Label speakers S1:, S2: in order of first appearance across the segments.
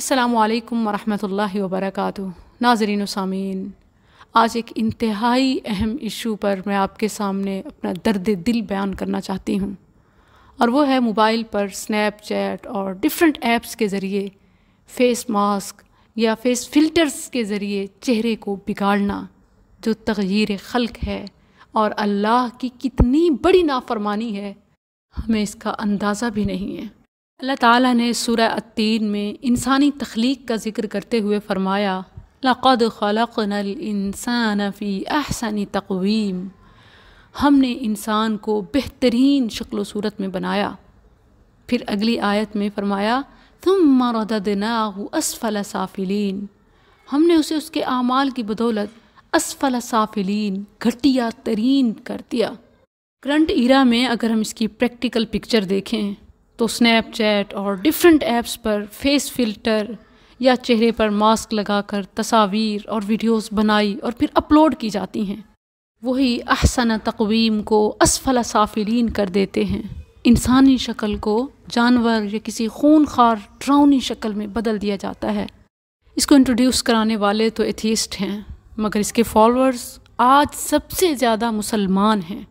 S1: السلام علیکم ورحمۃ اللہ وبرکاتہ۔ ناظرین و سامعین، آج ایک انتہائی اہم ایشو پر میں آپ کے سامنے اپنا درد دل بیان کرنا چاہتی ہوں۔ اور وہ ہے موبائل پر سنیپ چیٹ اور ڈفرینٹ ایپس کے ذریعے فیس ماسک یا فیس فلٹرز کے ذریعے چہرے کو بگاڑنا، جو تغیر خلق ہے اور اللہ کی کتنی بڑی نافرمانی ہے، ہمیں اس کا اندازہ بھی نہیں ہے۔ اللہ تعالیٰ نے سورہ التین میں انسانی تخلیق کا ذکر کرتے ہوئے فرمایا، لقد خلقنا الانسان فی احسن تقویم۔ ہم نے انسان کو بہترین شکل و صورت میں بنایا۔ پھر اگلی آیت میں فرمایا، ثم رددناه اسفل سافلین۔ ہم نے اسے اس کے اعمال کی بدولت اسفل سافلین، گھٹیا ترین کر دیا۔ کرنٹ ایرا میں اگر ہم اس کی پریکٹیکل پکچر دیکھیں تو سنیپ چیٹ اور ڈفرینٹ ایپس پر فیس فلٹر یا چہرے پر ماسک لگا کر تصاویر اور ویڈیوز بنائی اور پھر اپلوڈ کی جاتی ہیں۔ وہی احسن تقویم کو اسفل سافلین کر دیتے ہیں۔ انسانی شکل کو جانور یا کسی خون خار ڈراؤنی شکل میں بدل دیا جاتا ہے۔ اس کو انٹروڈیوس کرانے والے تو ایتھیسٹ ہیں، مگر اس کے فالورز آج سب سے زیادہ مسلمان ہیں۔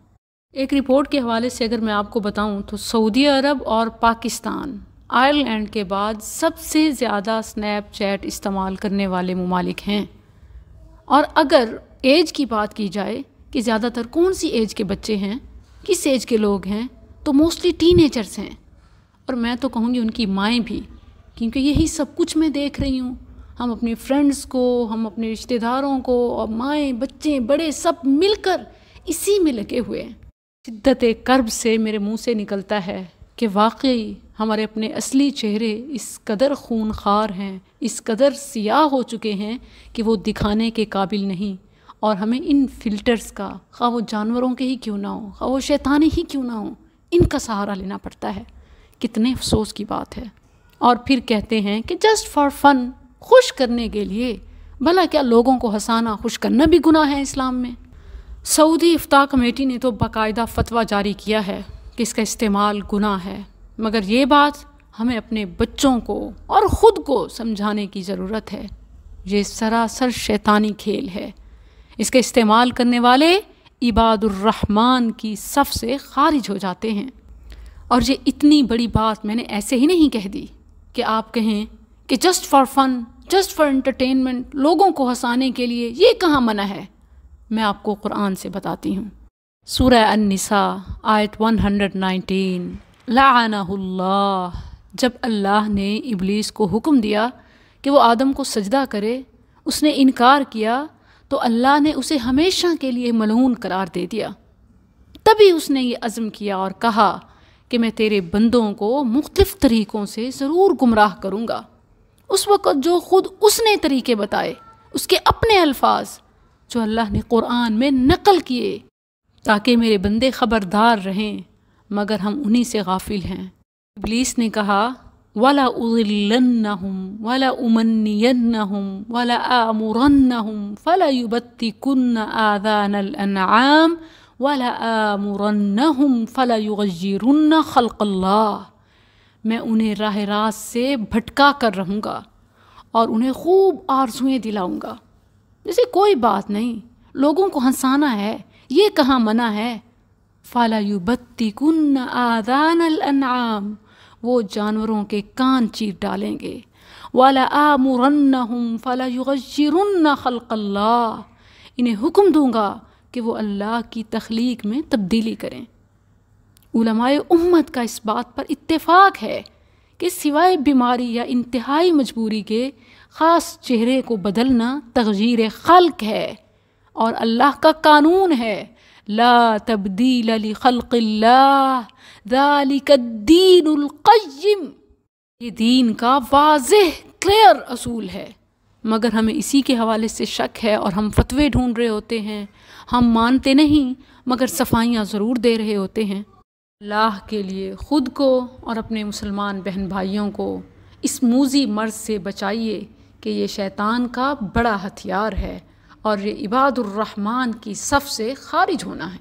S1: ایک رپورٹ کے حوالے سے اگر میں آپ کو بتاؤں تو سعودی عرب اور پاکستان، آئرلینڈ لینڈ کے بعد سب سے زیادہ سنیپ چیٹ استعمال کرنے والے ممالک ہیں۔ اور اگر ایج کی بات کی جائے کہ زیادہ تر کون سی ایج کے بچے ہیں، کس ایج کے لوگ ہیں، تو موسٹلی ٹین ایجرس ہیں۔ اور میں تو کہوں گی ان کی مائیں بھی، کیونکہ یہی سب کچھ میں دیکھ رہی ہوں۔ ہم اپنی فرینڈس کو، ہم اپنے رشتہ داروں کو، اور مائیں، بچے، بڑے، سب مل کر اسی میں لگے ہوئے ہیں۔ شدت کرب سے میرے منہ سے نکلتا ہے کہ واقعی ہمارے اپنے اصلی چہرے اس قدر خون خار ہیں، اس قدر سیاہ ہو چکے ہیں کہ وہ دکھانے کے قابل نہیں۔ اور ہمیں ان فلٹرز کا، خواہ وہ جانوروں کے ہی کیوں نہ ہوں، خواہ وہ شیطانی ہی کیوں نہ ہوں، ان کا سہارا لینا پڑتا ہے۔ کتنے افسوس کی بات ہے۔ اور پھر کہتے ہیں کہ جسٹ فار فن خوش کرنے کے لیے، بھلا کیا لوگوں کو ہنسانا، خوش کرنا بھی گناہ ہے اسلام میں؟ سعودی افطار کمیٹی نے تو باقاعدہ فتویٰ جاری کیا ہے کہ اس کا استعمال گناہ ہے۔ مگر یہ بات ہمیں اپنے بچوں کو اور خود کو سمجھانے کی ضرورت ہے۔ یہ سراسر شیطانی کھیل ہے۔ اس کا استعمال کرنے والے عباد الرحمن کی صف سے خارج ہو جاتے ہیں۔ اور یہ اتنی بڑی بات میں نے ایسے ہی نہیں کہہ دی کہ آپ کہیں کہ just for fun, just for entertainment لوگوں کو ہنسانے کے لیے یہ کہاں منع ہے۔ میں آپ کو قرآن سے بتاتی ہوں۔ سورہ النساء، آیت 119 لعنہ اللہ۔ جب اللہ نے ابلیس کو حکم دیا کہ وہ آدم کو سجدہ کرے، اس نے انکار کیا، تو اللہ نے اسے ہمیشہ کے لیے ملعون قرار دے دیا۔ تبھی اس نے یہ عزم کیا اور کہا کہ میں تیرے بندوں کو مختلف طریقوں سے ضرور گمراہ کروں گا۔ اس وقت جو خود اس نے طریقے بتائے، اس کے اپنے الفاظ جو اللہ نے قرآن میں نقل کیے تاکہ میرے بندے خبردار رہیں، مگر ہم انہی سے غافل ہیں۔ ابلیس نے کہا، ولا اضلنہم ولا امنینہم ولا آمرنہم فلا یبتکن آذان الانعام ولا آمرنہم فلا یغیرن خلق اللہ میں انہیں راہ راست سے بھٹکا کر رہوں گا اور انہیں خوب آرزویں دلاؤں گا۔ جیسے کوئی بات نہیں، لوگوں کو ہنسانا ہے، یہ کہاں منع ہے؟ فالا یو بتی کن آدان الانعام وہ جانوروں کے کان چیر ڈالیں گے۔ والا آ مرن فلا یغیرن خلق اللہ انہیں حکم دوں گا کہ وہ اللہ کی تخلیق میں تبدیلی کریں۔ علماء امت کا اس بات پر اتفاق ہے۔ کہ سوائے بیماری یا انتہائی مجبوری کے خاص چہرے کو بدلنا تغیر خلق ہے اور اللہ کا قانون ہے۔ لا تبدیل لخلق اللہ، ذالک الدین القیم۔ یہ دین کا واضح کلیئر اصول ہے۔ مگر ہمیں اسی کے حوالے سے شک ہے اور ہم فتوے ڈھونڈ رہے ہوتے ہیں۔ ہم مانتے نہیں، مگر صفائیاں ضرور دے رہے ہوتے ہیں۔ اللہ کے لیے خود کو اور اپنے مسلمان بہن بھائیوں کو اس موزی مرض سے بچائیے کہ یہ شیطان کا بڑا ہتھیار ہے اور یہ عباد الرحمن کی صف سے خارج ہونا ہے۔